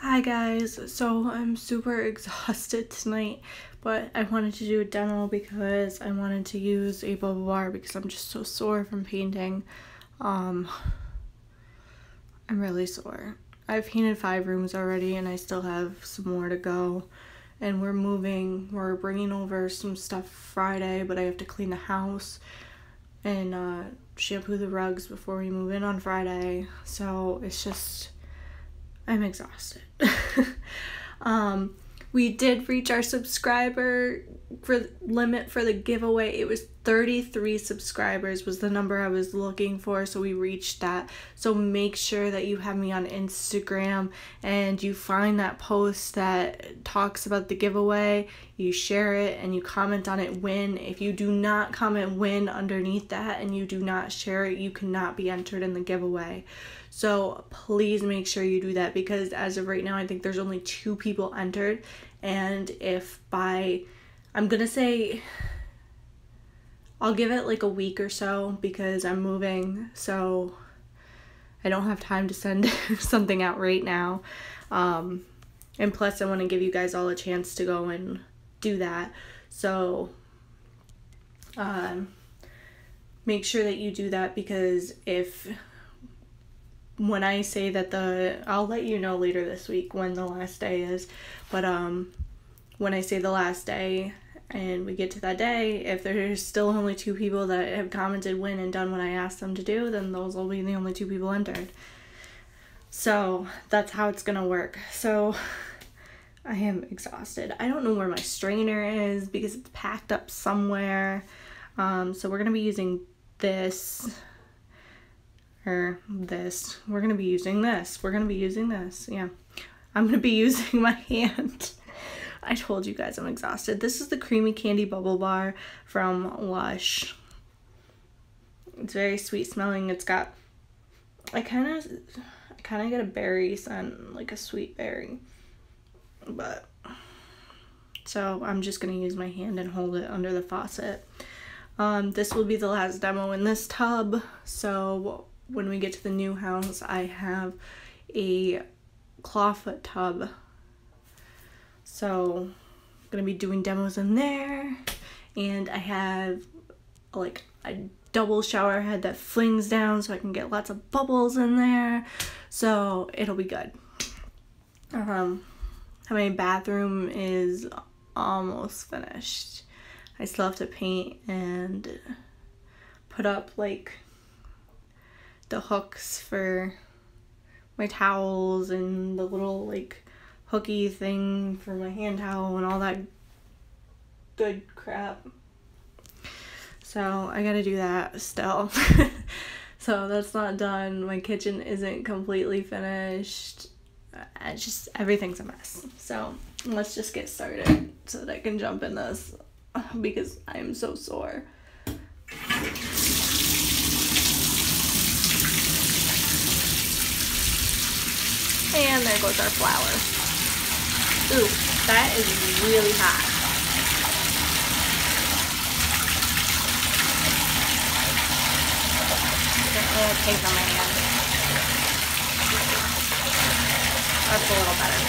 Hi guys, so I'm super exhausted tonight, but I wanted to do a demo because I wanted to use a bubble bar because I'm just so sore from painting. Um, I'm really sore. I've painted five rooms already and I still have some more to go. And we're moving, we're bringing over some stuff Friday, but I have to clean the house and uh, shampoo the rugs before we move in on Friday. So it's just I'm exhausted. um, we did reach our subscriber for limit for the giveaway. It was 33 subscribers was the number I was looking for, so we reached that. So make sure that you have me on Instagram and you find that post that talks about the giveaway, you share it and you comment on it win. If you do not comment win underneath that and you do not share it, you cannot be entered in the giveaway. So please make sure you do that because as of right now, I think there's only two people entered. And if by, I'm gonna say, I'll give it like a week or so because I'm moving. So I don't have time to send something out right now. Um, and plus, I want to give you guys all a chance to go and do that. So um, make sure that you do that because if when I say that the I'll let you know later this week when the last day is, but um when I say the last day and we get to that day, if there's still only two people that have commented win and done what I asked them to do, then those will be the only two people entered. So that's how it's gonna work. So I am exhausted. I don't know where my strainer is because it's packed up somewhere. Um, so we're gonna be using this or this. We're to be using this. We're to be using this. Yeah. I'm to be using my hand. I told you guys I'm exhausted. This is the Creamy Candy Bubble Bar from Lush. It's very sweet smelling. It's got, I kind of, I kind of get a berry scent, like a sweet berry. But, so I'm just going to use my hand and hold it under the faucet. Um, this will be the last demo in this tub, so when we get to the new house, I have a clawfoot tub. So I'm gonna be doing demos in there. And I have like a double shower head that flings down so I can get lots of bubbles in there. So it'll be good. Um, my bathroom is almost finished. I still have to paint and put up like the hooks for my towels and the little like hooky thing for my hand towel and all that good crap. So I gotta do that still. so that's not done. My kitchen isn't completely finished. It's just everything's a mess. So let's just get started so that I can jump in this because I am so sore. And there goes our flour. Ooh, that is really hot. It takes on my hand. That's a little better.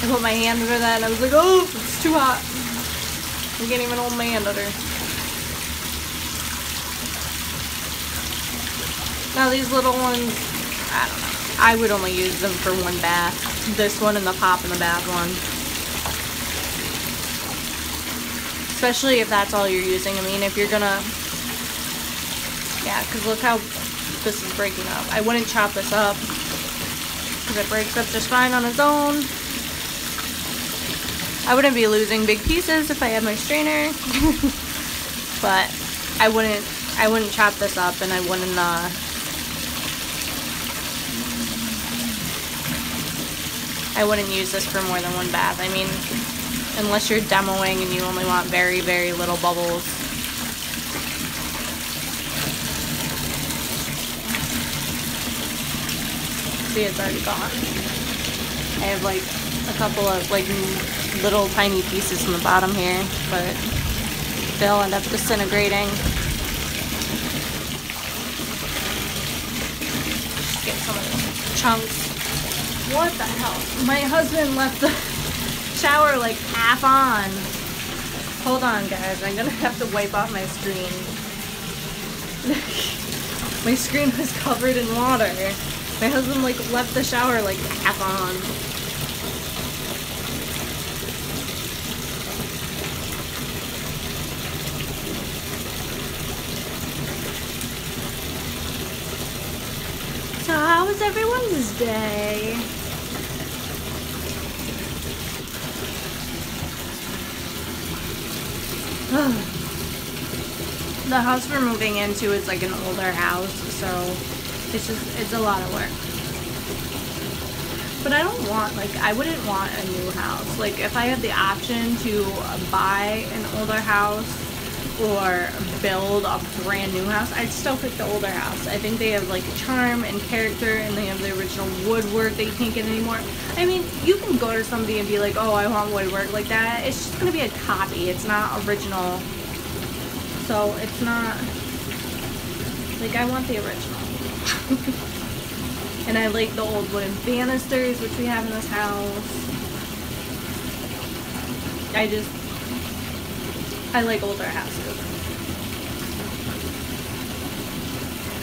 I put my hand under that and I was like, oh, it's too hot. I can't even hold my hand under. Now these little ones, I don't know. I would only use them for one bath. This one and the pop in the bath one. Especially if that's all you're using. I mean, if you're gonna... Yeah, because look how this is breaking up. I wouldn't chop this up. Because it breaks up just fine on its own. I wouldn't be losing big pieces if I had my strainer. but I wouldn't I wouldn't chop this up and I wouldn't uh, I wouldn't use this for more than one bath. I mean, unless you're demoing and you only want very, very little bubbles. See, it's already gone. I have like a couple of like little tiny pieces in the bottom here, but they'll end up disintegrating. get some of the chunks. What the hell? My husband left the shower like half on. Hold on guys, I'm gonna have to wipe off my screen. my screen was covered in water. My husband like left the shower like half on. So how was everyone's day? the house we're moving into is like an older house, so it's just, it's a lot of work. But I don't want, like, I wouldn't want a new house. Like, if I had the option to buy an older house or build a brand new house, I'd still pick the older house. I think they have, like, charm and character, and they have the original woodwork that you can't get anymore. I mean, you can go to somebody and be like, oh, I want woodwork like that. It's just going to be a copy. It's not original. So, it's not... Like, I want the original. And I like the old wooden banisters, which we have in this house. I just, I like older houses.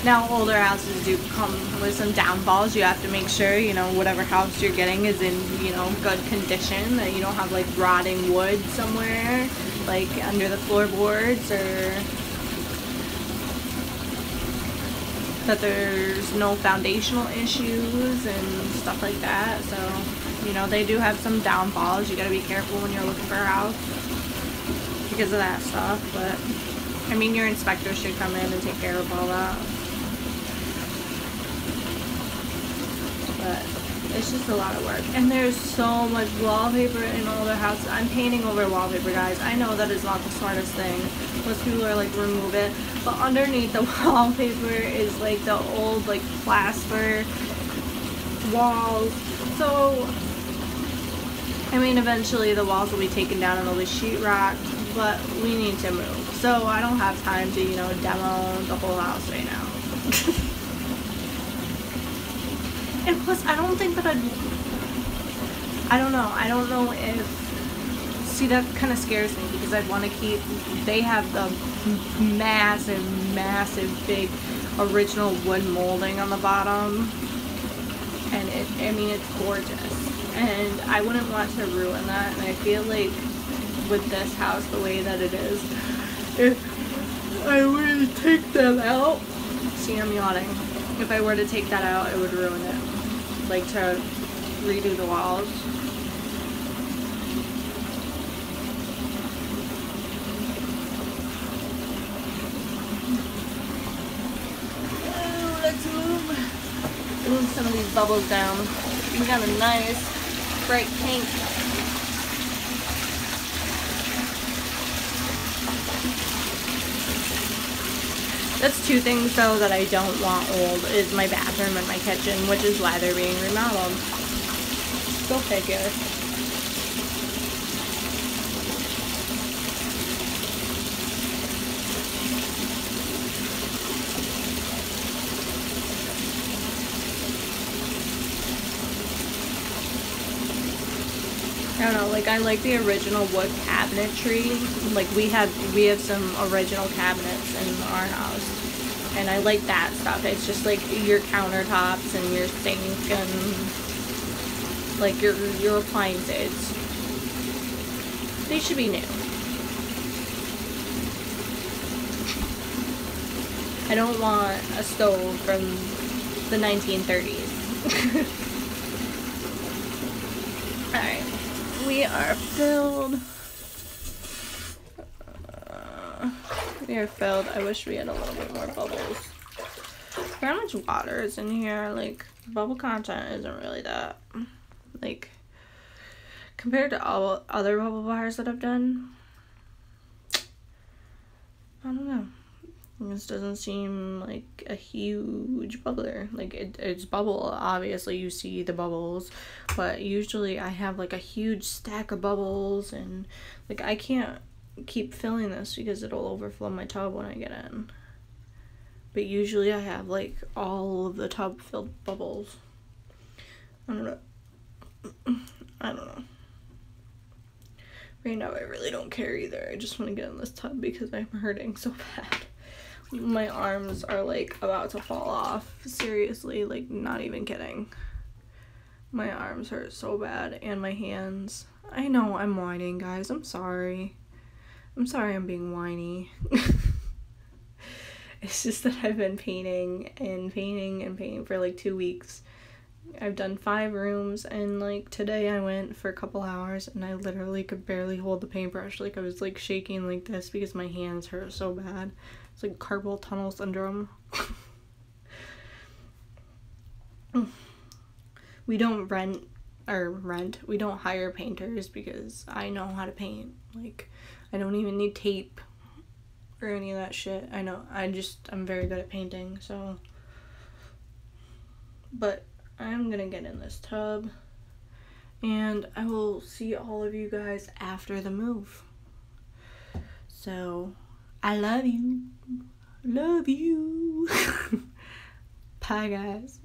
Now, older houses do come with some downfalls. You have to make sure, you know, whatever house you're getting is in, you know, good condition. That you don't have, like, rotting wood somewhere, like, under the floorboards or that there's no foundational issues and stuff like that. So, you know, they do have some downfalls. You gotta be careful when you're looking for a house because of that stuff. But, I mean, your inspector should come in and take care of all that. But it's just a lot of work. And there's so much wallpaper in older houses. I'm painting over wallpaper, guys. I know that is not the smartest thing. Most people are like, remove it. But underneath the wallpaper is like the old like plaster walls. So, I mean, eventually the walls will be taken down and they'll be sheetrock, but we need to move. So I don't have time to, you know, demo the whole house right now. And plus, I don't think that I'd... I don't know. I don't know if... See, that kind of scares me because I'd want to keep... They have the massive, massive, big original wood molding on the bottom. And it, I mean, it's gorgeous. And I wouldn't want to ruin that. And I feel like with this house the way that it is, if I were to take that out... See, I'm yawning. If I were to take that out, it would ruin it like to redo the walls. Oh, let's move, move some of these bubbles down. We got a nice bright pink That's two things though that I don't want old is my bathroom and my kitchen, which is why they're being remodeled. Go figure. I don't know, like I like the original wood cabinetry. Like we have we have some original cabinets in our house. And I like that stuff. It's just like your countertops and your sink and like your your appliances. They should be new. I don't want a stove from the 1930s. we are filled. Uh, we are filled. I wish we had a little bit more bubbles. How much water is in here? Like, bubble content isn't really that. Like, compared to all other bubble bars that I've done, I don't know. This doesn't seem like a huge bubbler. Like it, it's bubble, obviously you see the bubbles, but usually I have like a huge stack of bubbles and like I can't keep filling this because it'll overflow my tub when I get in. But usually I have like all of the tub filled bubbles. I don't know. I don't know. Right now I really don't care either. I just want to get in this tub because I'm hurting so bad. My arms are like about to fall off. Seriously, like not even kidding. My arms hurt so bad and my hands. I know I'm whining, guys. I'm sorry. I'm sorry I'm being whiny. it's just that I've been painting and painting and painting for like two weeks. I've done five rooms and like today I went for a couple hours and I literally could barely hold the paintbrush. Like I was like shaking like this because my hands hurt so bad. It's like carpal tunnel syndrome. we don't rent or rent. We don't hire painters because I know how to paint. Like I don't even need tape or any of that shit. I know I just I'm very good at painting, so but I'm gonna get in this tub and I will see all of you guys after the move. So I love you. Love you. Bye guys.